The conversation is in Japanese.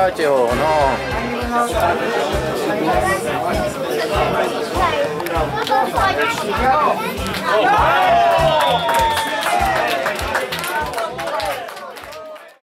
muchacho, no. Oh,